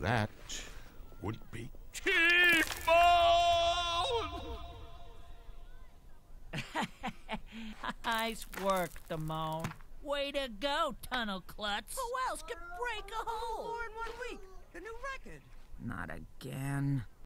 that would be Nice work, Damone. Way to go, Tunnel Klutz. Who else could break a hole? Four in one week. the new record. Not again.